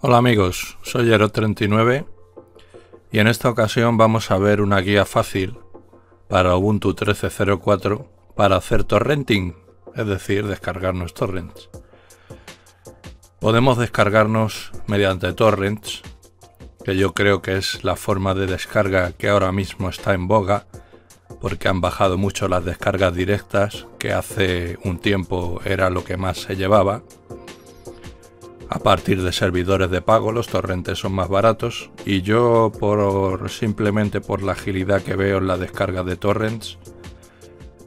Hola amigos, soy Ero39 y en esta ocasión vamos a ver una guía fácil para Ubuntu 13.04 para hacer torrenting, es decir, descargarnos torrents. Podemos descargarnos mediante torrents, que yo creo que es la forma de descarga que ahora mismo está en boga, porque han bajado mucho las descargas directas, que hace un tiempo era lo que más se llevaba a partir de servidores de pago los torrentes son más baratos y yo por simplemente por la agilidad que veo en la descarga de torrents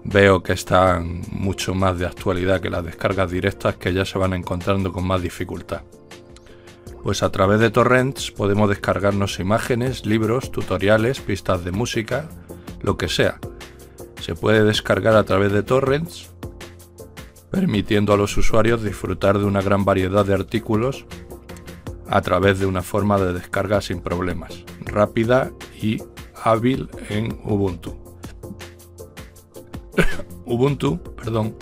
veo que están mucho más de actualidad que las descargas directas que ya se van encontrando con más dificultad. Pues a través de torrents podemos descargarnos imágenes, libros, tutoriales, pistas de música, lo que sea. Se puede descargar a través de torrents permitiendo a los usuarios disfrutar de una gran variedad de artículos a través de una forma de descarga sin problemas, rápida y hábil en Ubuntu. Ubuntu, perdón,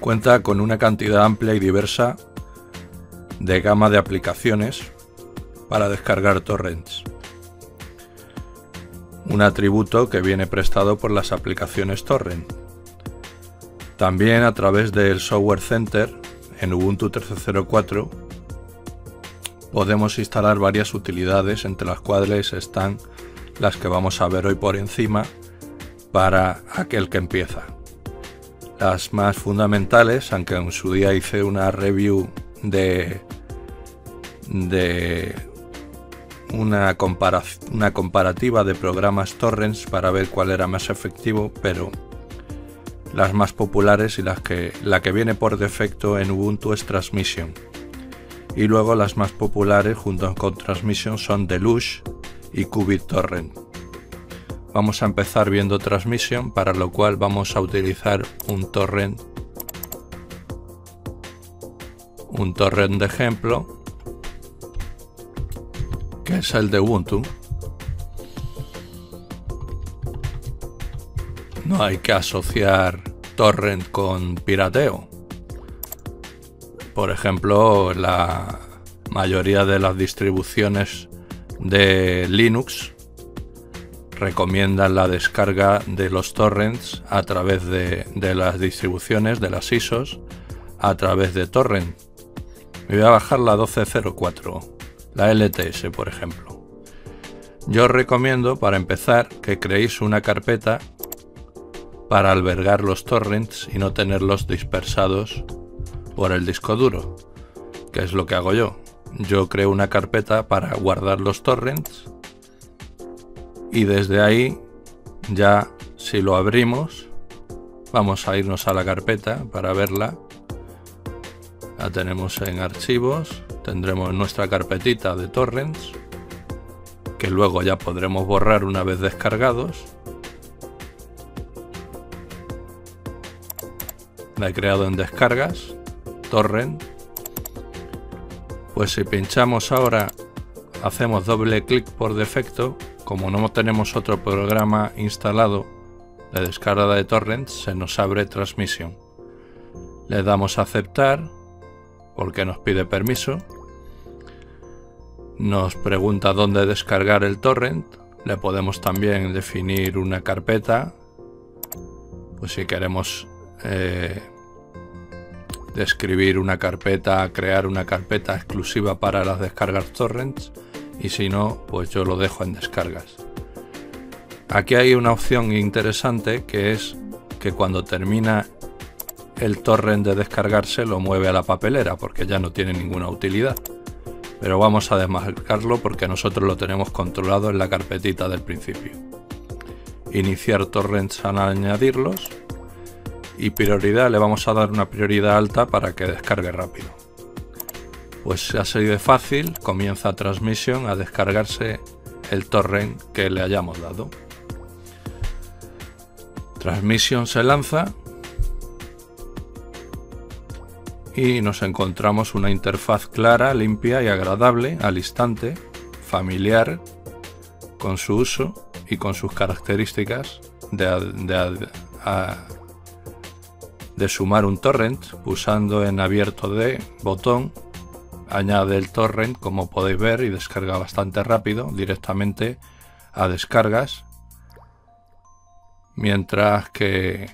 cuenta con una cantidad amplia y diversa de gama de aplicaciones para descargar torrents. Un atributo que viene prestado por las aplicaciones torrent también a través del Software Center en Ubuntu 13.04 podemos instalar varias utilidades entre las cuales están las que vamos a ver hoy por encima para aquel que empieza. Las más fundamentales, aunque en su día hice una review de, una, una comparativa de programas torrents para ver cuál era más efectivo, pero las más populares y las que, la que viene por defecto en Ubuntu es Transmission. Y luego las más populares junto con Transmission son Deluxe y QBitTorrent. Vamos a empezar viendo Transmission, para lo cual vamos a utilizar un torrent un torrent de ejemplo que es el de Ubuntu No hay que asociar torrent con pirateo. Por ejemplo, la mayoría de las distribuciones de Linux recomiendan la descarga de los torrents a través de, las distribuciones de las ISOs a través de torrent. Me voy a bajar la 1204, la LTS por ejemplo. Yo os recomiendo para empezar que creéis una carpeta para albergar los torrents y no tenerlos dispersados por el disco duro, que es lo que hago yo. Yo creo una carpeta para guardar los torrents y desde ahí ya si lo abrimos vamos a irnos a la carpeta para verla. La tenemos en archivos, tendremos nuestra carpetita de torrents que luego ya podremos borrar una vez descargados la he creado en descargas, torrent. Pues si pinchamos ahora, hacemos doble clic por defecto, como no tenemos otro programa instalado de descarga de torrents, se nos abre transmisión. Le damos a aceptar porque nos pide permiso. Nos pregunta dónde descargar el torrent. Le podemos también definir una carpeta. Pues si queremos eh, describir una carpeta, crear una carpeta exclusiva para las descargas torrents y si no, pues yo lo dejo en descargas. Aquí hay una opción interesante que es que cuando termina el torrent de descargarse lo mueve a la papelera porque ya no tiene ninguna utilidad. Pero vamos a desmarcarlo porque nosotros lo tenemos controlado en la carpetita del principio. Iniciar torrents al añadirlos y prioridad le vamos a dar una prioridad alta para que descargue rápido. Pues así de fácil comienza Transmission a descargarse el torrent que le hayamos dado. Transmission se lanza y nos encontramos una interfaz clara, limpia y agradable al instante, familiar, con su uso y con sus características de, de, sumar un torrent pulsando en abierto de botón añade el torrent como podéis ver y descarga bastante rápido directamente a descargas mientras que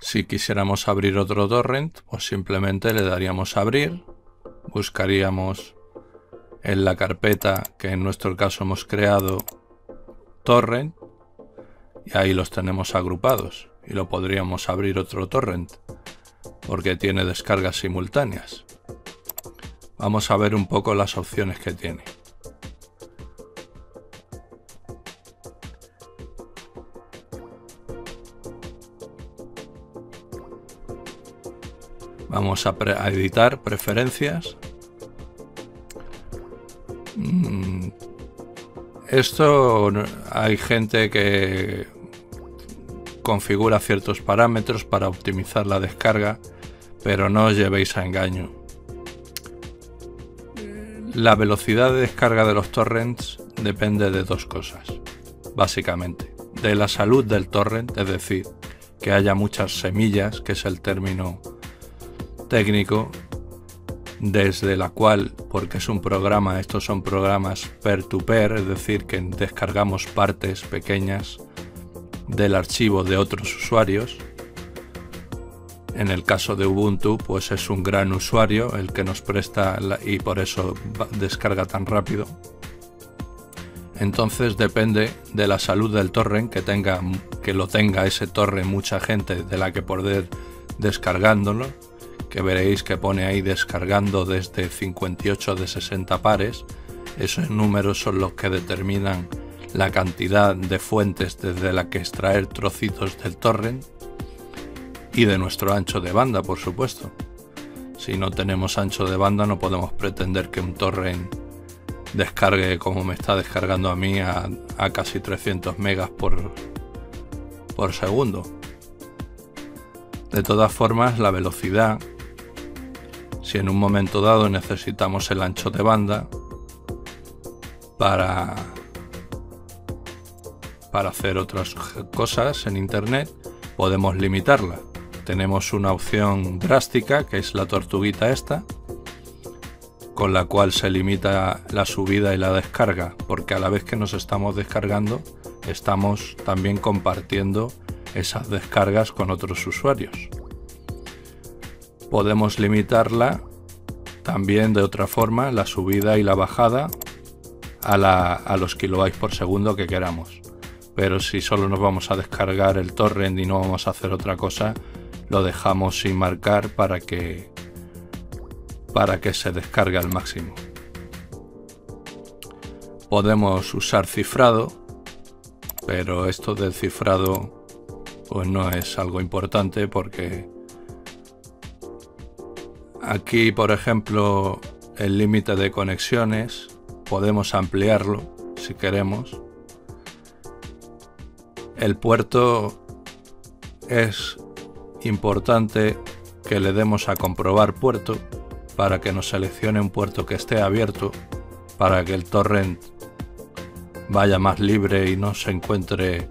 si quisiéramos abrir otro torrent pues simplemente le daríamos abrir buscaríamos en la carpeta que en nuestro caso hemos creado torrent y ahí los tenemos agrupados y lo podríamos abrir otro torrent porque tiene descargas simultáneas. Vamos a ver un poco las opciones que tiene. Vamos a, editar preferencias. Mm, esto hay gente que configura ciertos parámetros para optimizar la descarga, pero no os llevéis a engaño. La velocidad de descarga de los torrents depende de dos cosas, básicamente. De la salud del torrent, es decir, que haya muchas semillas, que es el término técnico, desde la cual, porque es un programa, estos son programas peer-to-peer, es decir, que descargamos partes pequeñas del archivo de otros usuarios. En el caso de Ubuntu, pues es un gran usuario el que nos presta y por eso descarga tan rápido. Entonces depende de la salud del torrent que tenga que lo tenga ese torrent mucha gente de la que poder descargándolo que veréis que pone ahí descargando desde 58 de 60 pares. Esos números son los que determinan la cantidad de fuentes desde la que extraer trocitos del torrent y de nuestro ancho de banda, por supuesto. Si no tenemos ancho de banda no podemos pretender que un torrent descargue como me está descargando a mí a, casi 300 megas por, por segundo. De todas formas, la velocidad si en un momento dado necesitamos el ancho de banda para, para hacer otras cosas en Internet, podemos limitarla. Tenemos una opción drástica, que es la tortuguita esta, con la cual se limita la subida y la descarga, porque a la vez que nos estamos descargando, estamos también compartiendo esas descargas con otros usuarios podemos limitarla también de otra forma, la subida y la bajada a, los kilobytes por segundo que queramos. Pero si solo nos vamos a descargar el torrent y no vamos a hacer otra cosa, lo dejamos sin marcar para que para que se descargue al máximo. Podemos usar cifrado, pero esto del cifrado pues no es algo importante porque Aquí, por ejemplo, el límite de conexiones podemos ampliarlo si queremos. El puerto es importante que le demos a comprobar puerto para que nos seleccione un puerto que esté abierto para que el torrent vaya más libre y no se encuentre.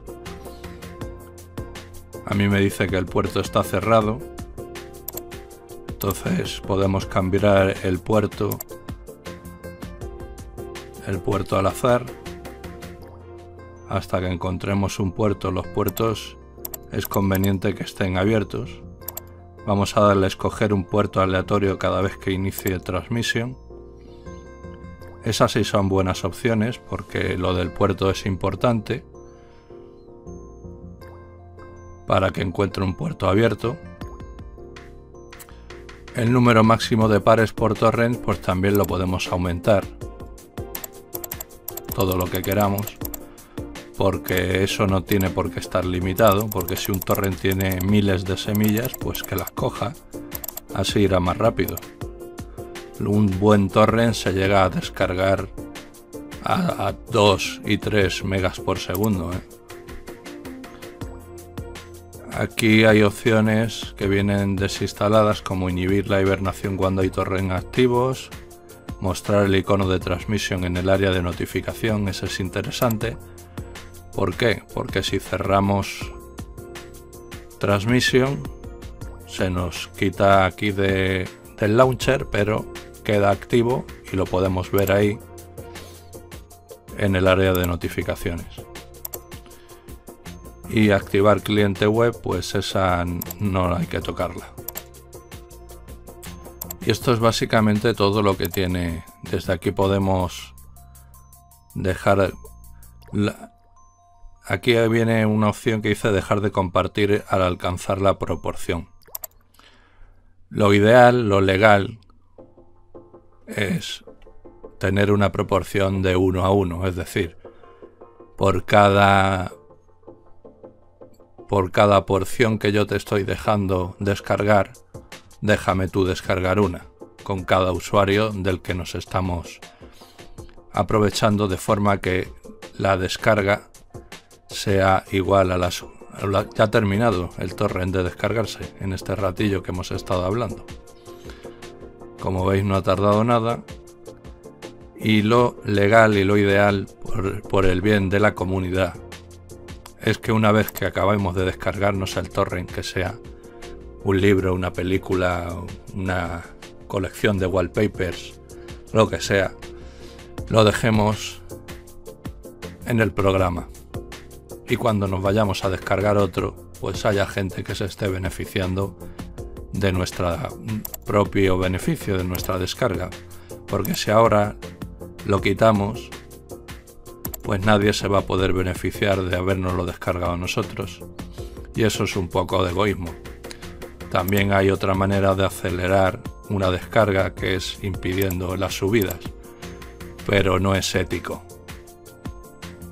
A mí me dice que el puerto está cerrado entonces podemos cambiar el puerto el puerto al azar hasta que encontremos un puerto los puertos es conveniente que estén abiertos vamos a darle a escoger un puerto aleatorio cada vez que inicie transmisión esas sí son buenas opciones porque lo del puerto es importante para que encuentre un puerto abierto el número máximo de pares por torrent pues también lo podemos aumentar. Todo lo que queramos. Porque eso no tiene por qué estar limitado. Porque si un torrent tiene miles de semillas, pues que las coja. Así irá más rápido. un buen torrent se llega a descargar a, 2 y 3 megas por segundo. ¿eh? Aquí hay opciones que vienen desinstaladas como inhibir la hibernación cuando hay torrent activos, mostrar el icono de transmisión en el área de notificación, eso es interesante. ¿Por qué? Porque si cerramos transmisión se nos quita aquí de, del launcher, pero queda activo y lo podemos ver ahí en el área de notificaciones. Y activar cliente web, pues esa no hay que tocarla. Y esto es básicamente todo lo que tiene. Desde aquí podemos dejar... aquí viene una opción que dice dejar de compartir al alcanzar la proporción. Lo ideal, lo legal, es tener una proporción de 1 a 1, es decir, por cada por cada porción que yo te estoy dejando descargar, déjame tú descargar una con cada usuario del que nos estamos aprovechando de forma que la descarga sea igual a la, ya ha terminado el torrent de descargarse en este ratillo que hemos estado hablando. Como veis no ha tardado nada y lo legal y lo ideal por, el bien de la comunidad es que una vez que acabemos de descargarnos el torrent, que sea un libro, una película, una colección de wallpapers, lo que sea, lo dejemos en el programa. Y cuando nos vayamos a descargar otro, pues haya gente que se esté beneficiando de nuestro propio beneficio, de nuestra descarga. Porque si ahora lo quitamos, pues nadie se va a poder beneficiar de habernoslo descargado nosotros. Y eso es un poco de egoísmo. También hay otra manera de acelerar una descarga que es impidiendo las subidas, pero no es ético.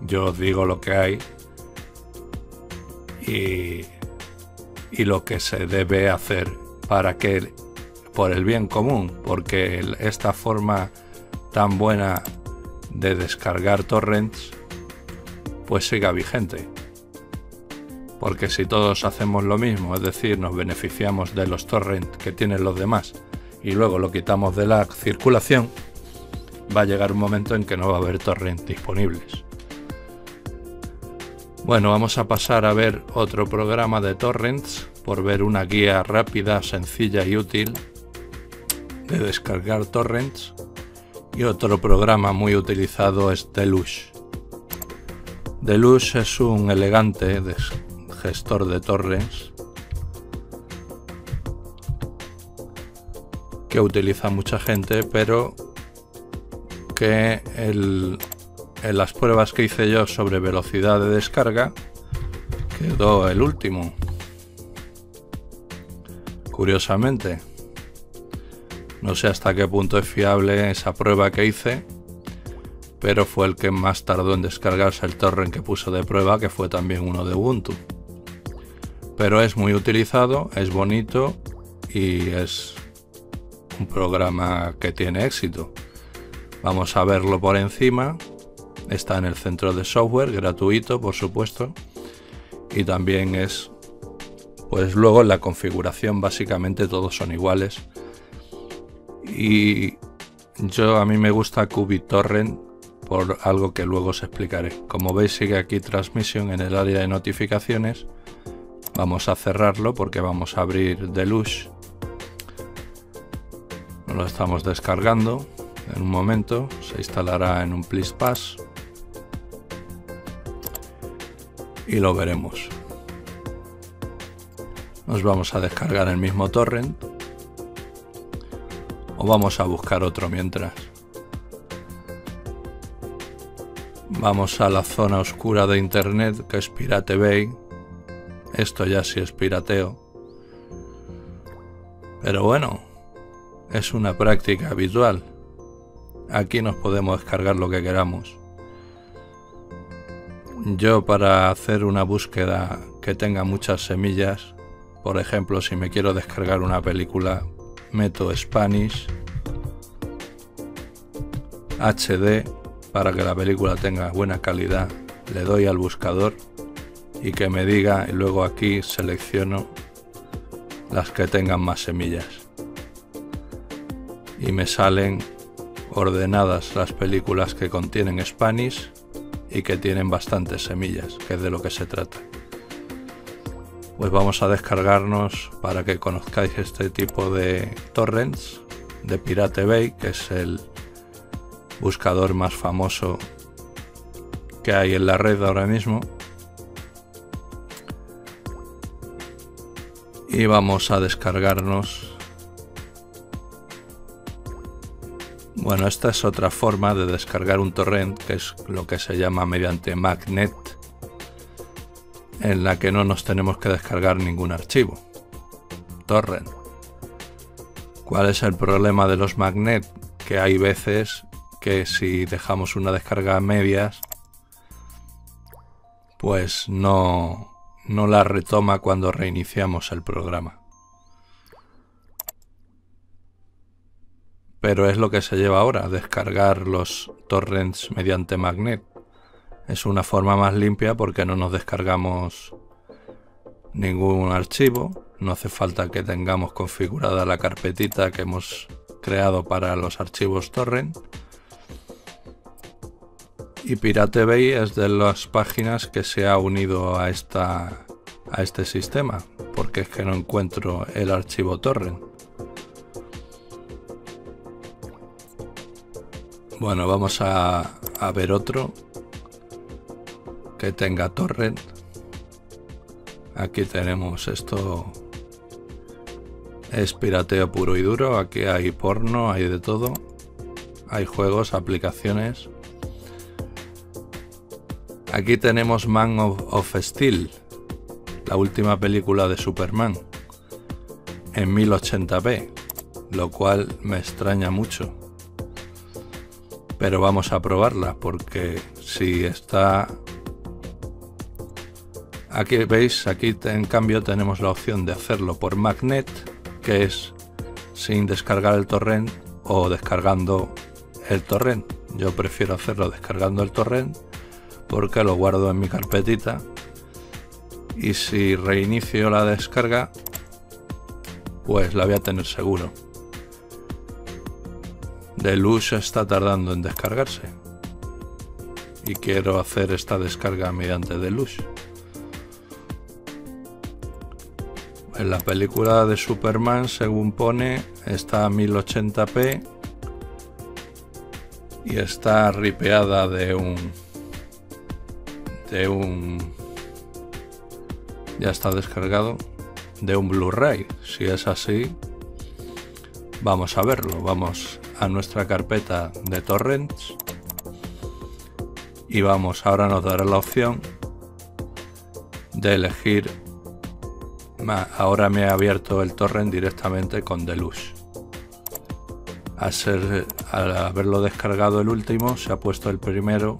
Yo os digo lo que hay y, lo que se debe hacer para que, por el bien común, porque esta forma tan buena de descargar torrents, pues siga vigente. Porque si todos hacemos lo mismo, es decir, nos beneficiamos de los torrents que tienen los demás y luego lo quitamos de la circulación, va a llegar un momento en que no va a haber torrents disponibles. Bueno, vamos a pasar a ver otro programa de torrents por ver una guía rápida, sencilla y útil de descargar torrents y otro programa muy utilizado es Deluxe. Deluxe es un elegante gestor de torres que utiliza mucha gente, pero que en las pruebas que hice yo sobre velocidad de descarga quedó el último. Curiosamente. No sé hasta qué punto es fiable esa prueba que hice, pero fue el que más tardó en descargarse el torrent que puso de prueba, que fue también uno de Ubuntu. Pero es muy utilizado, es bonito y es un programa que tiene éxito. Vamos a verlo por encima. Está en el centro de software, gratuito por supuesto. Y también es, pues luego en la configuración básicamente todos son iguales y yo a mí me gusta QBitTorrent por algo que luego os explicaré. Como veis sigue aquí transmisión en el área de notificaciones. Vamos a cerrarlo porque vamos a abrir Deluxe. Lo estamos descargando en un momento. Se instalará en un Please Pass. Y lo veremos. Nos vamos a descargar el mismo torrent o vamos a buscar otro mientras. Vamos a la zona oscura de internet que es Pirate Bay. Esto ya sí es pirateo. Pero bueno, es una práctica habitual. Aquí nos podemos descargar lo que queramos. Yo para hacer una búsqueda que tenga muchas semillas, por ejemplo si me quiero descargar una película meto Spanish HD para que la película tenga buena calidad. Le doy al buscador y que me diga y luego aquí selecciono las que tengan más semillas. Y me salen ordenadas las películas que contienen Spanish y que tienen bastantes semillas, que es de lo que se trata. Pues vamos a descargarnos para que conozcáis este tipo de torrents de Pirate Bay, que es el buscador más famoso que hay en la red ahora mismo. Y vamos a descargarnos. Bueno, esta es otra forma de descargar un torrent, que es lo que se llama mediante magnet, en la que no nos tenemos que descargar ningún archivo. Torrent. ¿Cuál es el problema de los magnet? Que hay veces que si dejamos una descarga a medias, pues no, no la retoma cuando reiniciamos el programa. Pero es lo que se lleva ahora, descargar los torrents mediante magnet. Es una forma más limpia porque no nos descargamos ningún archivo, no hace falta que tengamos configurada la carpetita que hemos creado para los archivos torrent y Pirate Bay es de las páginas que se ha unido a, esta, a este sistema, porque es que no encuentro el archivo torrent. Bueno, vamos a, ver otro que tenga torrent. Aquí tenemos esto. Es pirateo puro y duro. Aquí hay porno, hay de todo. Hay juegos, aplicaciones. Aquí tenemos Man of, Steel, la última película de Superman, en 1080p, lo cual me extraña mucho. Pero vamos a probarla porque si está... Aquí veis, aquí en cambio tenemos la opción de hacerlo por magnet, que es sin descargar el torrent o descargando el torrent. Yo prefiero hacerlo descargando el torrent porque lo guardo en mi carpetita. Y si reinicio la descarga pues la voy a tener seguro Deluxe está tardando en descargarse y quiero hacer esta descarga mediante Deluxe en la película de Superman según pone está a 1080p y está ripeada de un de un... Ya está descargado. De un Blu-ray. Si es así, vamos a verlo. Vamos a nuestra carpeta de torrents. Y vamos, ahora nos dará la opción de elegir... Ahora me ha abierto el torrent directamente con Deluxe. Al, ser, haberlo descargado el último, se ha puesto el primero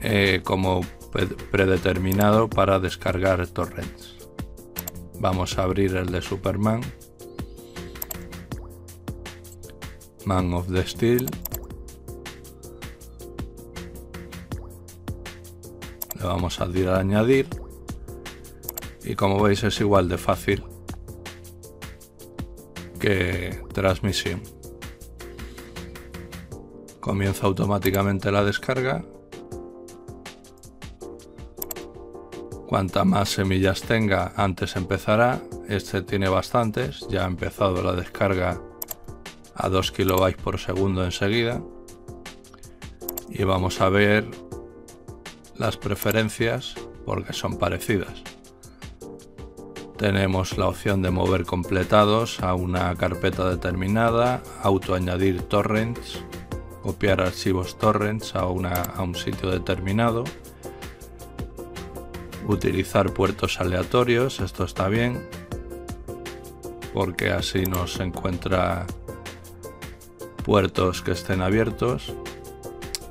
eh, como predeterminado para descargar torrents. Vamos a abrir el de Superman. Man of the Steel. Le vamos a a añadir. Y como veis es igual de fácil que transmisión. Comienza automáticamente la descarga Cuanta más semillas tenga, antes empezará. Este tiene bastantes, ya ha empezado la descarga a 2 kilobytes por segundo enseguida. Y vamos a ver las preferencias porque son parecidas. Tenemos la opción de mover completados a una carpeta determinada, auto añadir torrents, copiar archivos torrents a, a un sitio determinado utilizar puertos aleatorios, esto está bien, porque así nos encuentra puertos que estén abiertos.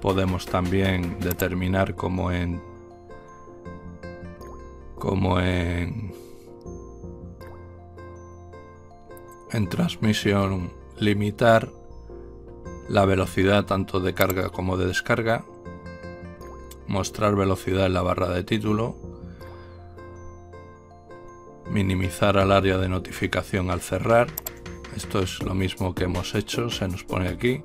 Podemos también determinar como en como en en transmisión limitar la velocidad tanto de carga como de descarga, mostrar velocidad en la barra de título, minimizar al área de notificación al cerrar, esto es lo mismo que hemos hecho, se nos pone aquí,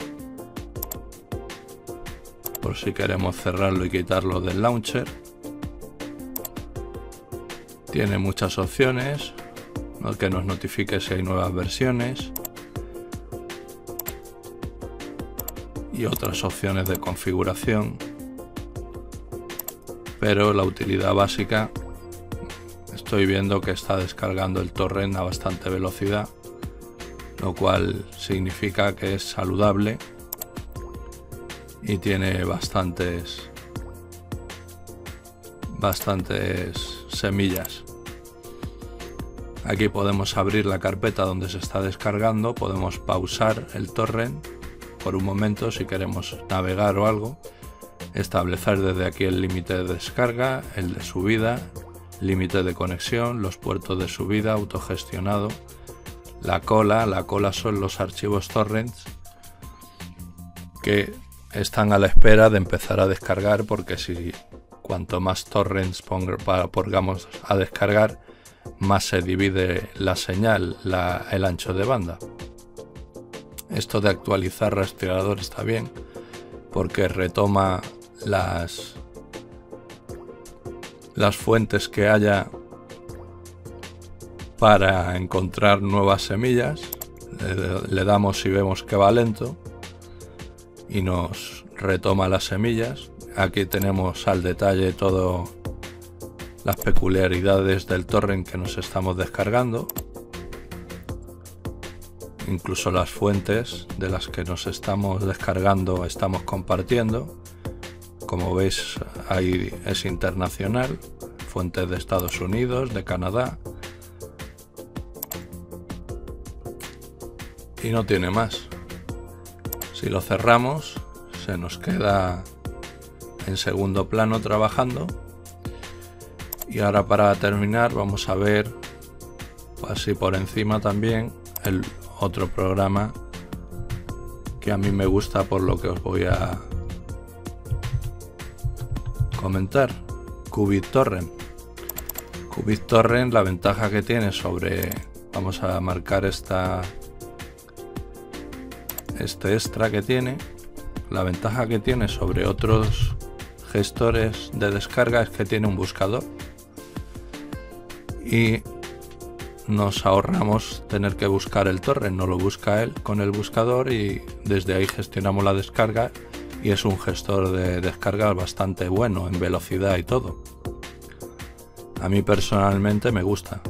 por si queremos cerrarlo y quitarlo del launcher. Tiene muchas opciones, que nos notifique si hay nuevas versiones, y otras opciones de configuración. Pero la utilidad básica estoy viendo que está descargando el torrent a bastante velocidad lo cual significa que es saludable y tiene bastantes bastantes semillas. Aquí podemos abrir la carpeta donde se está descargando podemos pausar el torrent por un momento si queremos navegar o algo, establecer desde aquí el límite de descarga, el de subida, límite de conexión, los puertos de subida autogestionado, la cola, la cola son los archivos torrents que están a la espera de empezar a descargar porque si cuanto más torrents pongamos a descargar más se divide la señal, el ancho de banda. Esto de actualizar rastreador está bien porque retoma las las fuentes que haya para encontrar nuevas semillas. Le, damos y vemos que va lento y nos retoma las semillas. Aquí tenemos al detalle todo las peculiaridades del torrent que nos estamos descargando incluso las fuentes de las que nos estamos descargando, estamos compartiendo. Como veis, ahí es internacional, fuentes de Estados Unidos, de Canadá. Y no tiene más. Si lo cerramos, se nos queda en segundo plano trabajando. Y ahora para terminar vamos a ver así por encima también el otro programa que a mí me gusta por lo que os voy a comentar. QubiTorrent. QubiTorrent, la ventaja que tiene sobre, vamos a marcar esta, este extra que tiene, la ventaja que tiene sobre otros gestores de descarga es que tiene un buscador y nos ahorramos tener que buscar el torrent, no lo busca él con el buscador y desde ahí gestionamos la descarga y es un gestor de descarga bastante bueno en velocidad y todo. A mí personalmente me gusta.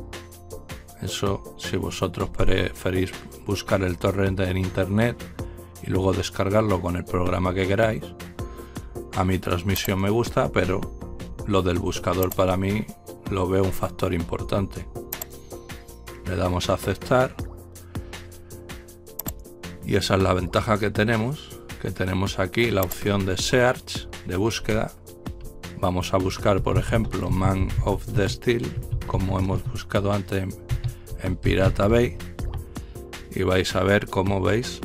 Eso si vosotros preferís buscar el torrent en internet y luego descargarlo con el programa que queráis. A mi transmisión me gusta, pero lo del buscador para mí lo veo un factor importante le damos a aceptar y esa es la ventaja que tenemos que tenemos aquí la opción de search de búsqueda vamos a buscar por ejemplo man of the steel como hemos buscado antes en, pirata bay y vais a ver cómo veis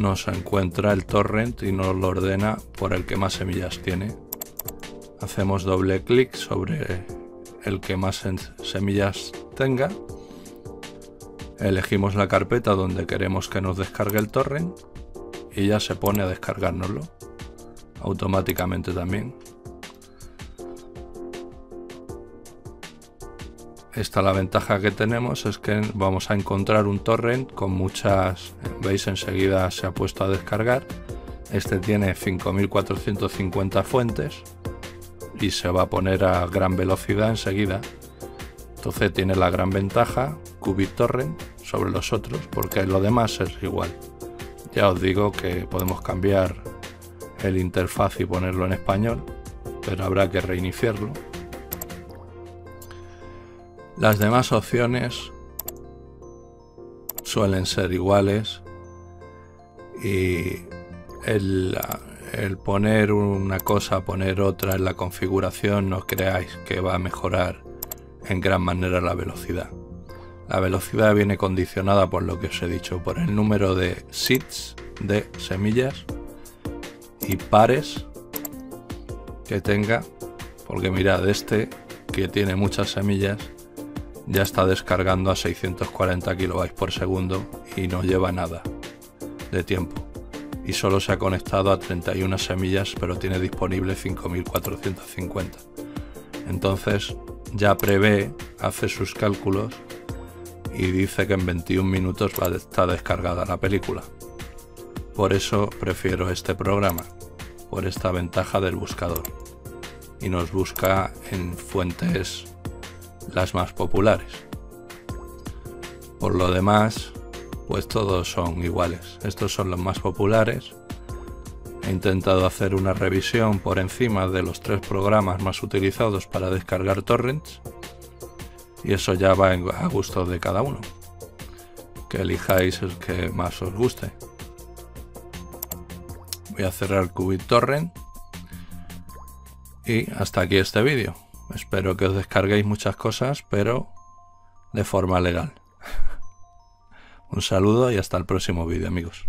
nos encuentra el torrent y nos lo ordena por el que más semillas tiene hacemos doble clic sobre el que más semillas tenga. Elegimos la carpeta donde queremos que nos descargue el torrent y ya se pone a descargárnoslo automáticamente también. Esta la ventaja que tenemos es que vamos a encontrar un torrent con muchas, veis enseguida se ha puesto a descargar. Este tiene 5450 fuentes y se va a poner a gran velocidad enseguida. Entonces tiene la gran ventaja QubiTorrent sobre los otros porque lo demás es igual. Ya os digo que podemos cambiar el interfaz y ponerlo en español, pero habrá que reiniciarlo. Las demás opciones suelen ser iguales y el, poner una cosa, poner otra en la configuración, no creáis que va a mejorar en gran manera la velocidad. La velocidad viene condicionada por lo que os he dicho, por el número de seeds, de semillas y pares que tenga, porque mirad, este que tiene muchas semillas ya está descargando a 640 kilobytes por segundo y no lleva nada de tiempo. Y solo se ha conectado a 31 semillas, pero tiene disponible 5450. Entonces ya prevé, hace sus cálculos y dice que en 21 minutos va a estar descargada la película. Por eso prefiero este programa, por esta ventaja del buscador. Y nos busca en fuentes las más populares. Por lo demás, pues todos son iguales. Estos son los más populares. He intentado hacer una revisión por encima de los tres programas más utilizados para descargar torrents y eso ya va a gusto de cada uno. Que elijáis el que más os guste. Voy a cerrar QuickTorrent y hasta aquí este vídeo. Espero que os descarguéis muchas cosas, pero de forma legal. Un saludo y hasta el próximo vídeo, amigos.